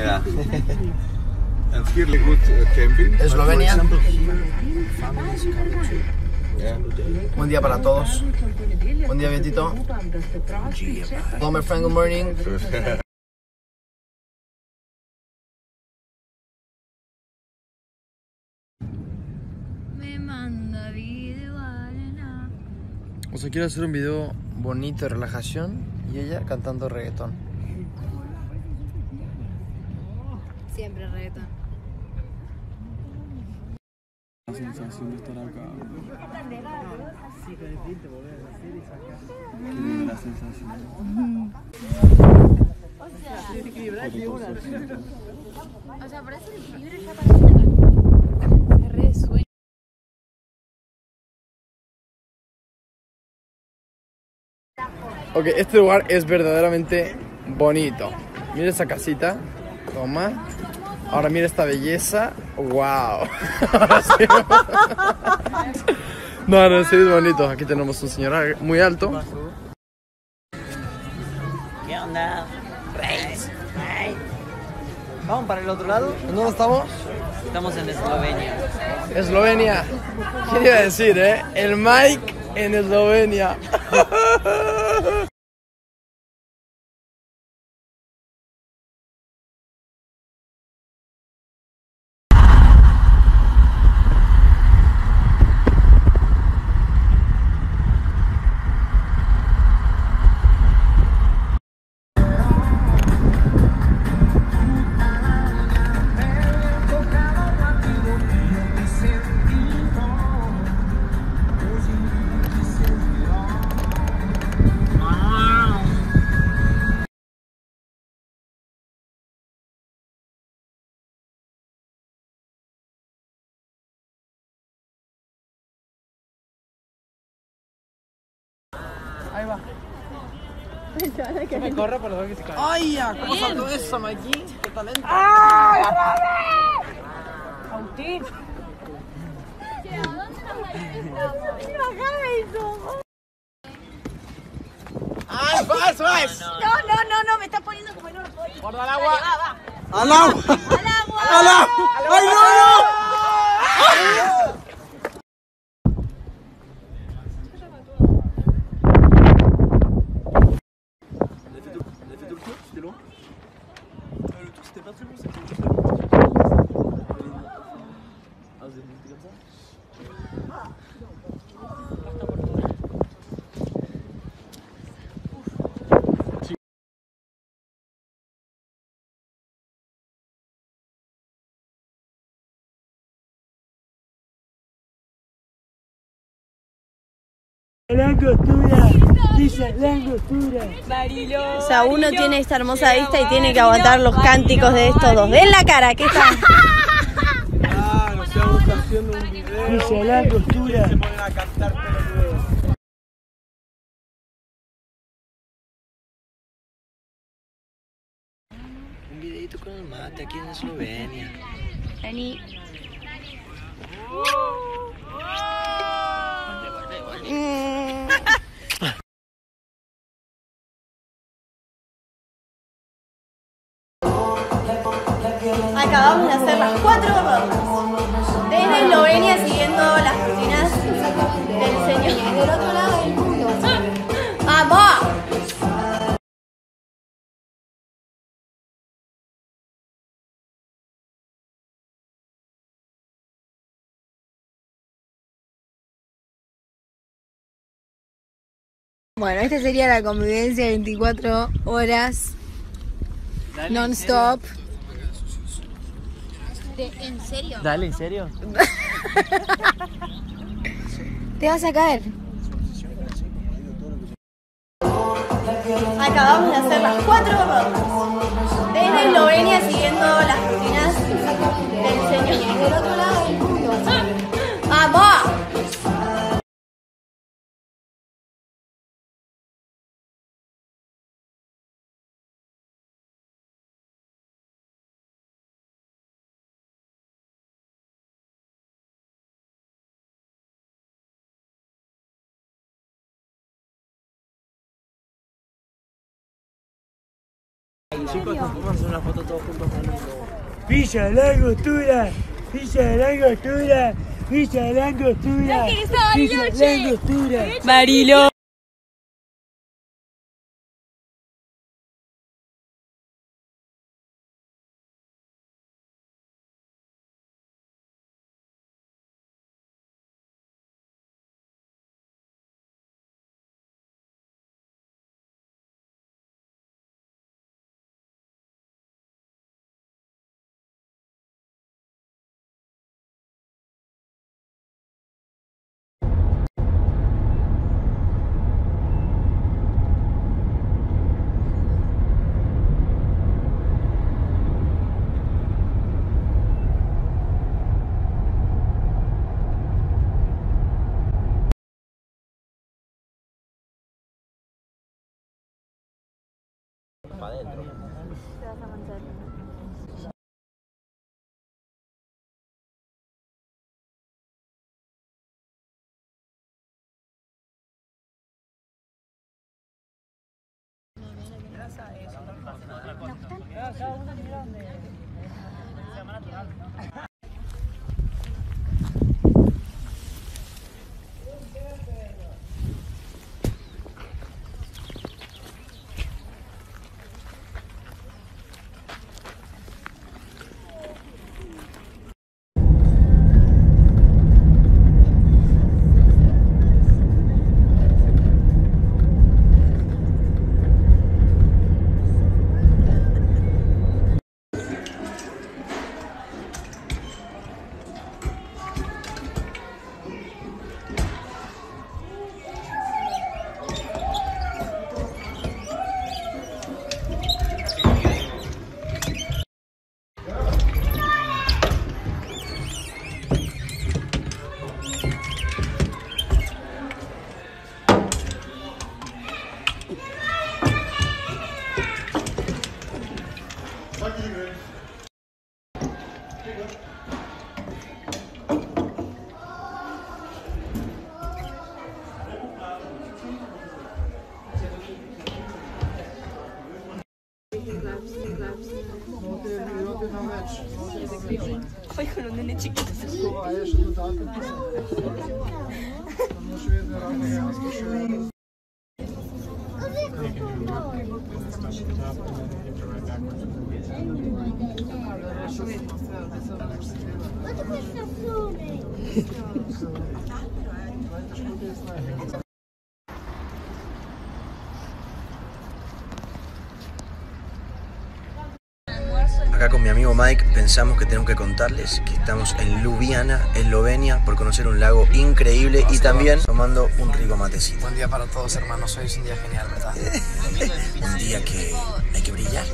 Yeah. and here really good uh, camping. Eslovenia. Yeah. Buen día para todos. Buen día, Vietito. Hello, my friend. Good morning. O sea, quiero hacer un video bonito de relajación y ella cantando reggaetón. Siempre reggaetón. La sensación de estar acá. Qué linda la sensación. O sea, para hacer el equilibrio ya parece una re sueño. Ok, este lugar es verdaderamente bonito. Mira esa casita. Toma. Ahora mira esta belleza. ¡Wow! No, no, sí es bonito. Aquí tenemos un señor muy alto. ¿Qué onda? Reyes. Vamos para el otro lado. ¿En dónde estamos? Estamos en Eslovenia. Eslovenia. ¿Qué iba a decir, eh? El Mike en Eslovenia. Ahí va. me corre por lo que se cae. ¡Ay, ya! ¿Cómo saltó eso, Mikey? ¡Qué talento! ¡Ay, vas, vas! No, no, no, no, me está poniendo como el orto. ¡Guarda el agua! ¡Al agua! ¡Al agua! ¡Al agua! ¡Ay, no, no! O sea, uno tiene esta hermosa vista y tiene que aguantar los cánticos de estos dos. ¡Ven la cara! ¿Qué están? Ah, no sé, vos estás haciendo un video Dice la costura Se ponen a cantar Un videito con el mate aquí en Eslovenia. Vení. Acabamos de hacer las cuatro rondas. Desde Eslovenia siguiendo las rutinas del señor. Del otro lado del mundo. ¡Vamos! Bueno, esta sería la convivencia 24 horas non-stop. ¿En serio? Dale, ¿en serio? Te vas a caer. Acabamos Chicos, nos podemos hacer una foto todos juntos con Villa La Angostura, Villa La Angostura, Villa La Angostura, Villa La Angostura. cosa. Es otra Păi nu ne necichetesc. Look at this so con mi amigo Mike pensamos que tenemos que contarles que estamos en Ljubljana, Eslovenia, por conocer un lago increíble y también tomando un rico matecito. Buen día para todos, hermanos. Hoy es un día genial, ¿verdad? Un día que hay que brillar.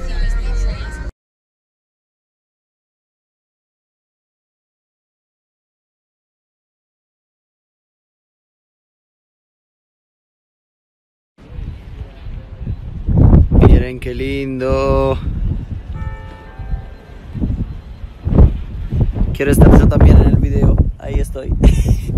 Miren qué lindo. Quiero estar yo también en el video. Ahí estoy.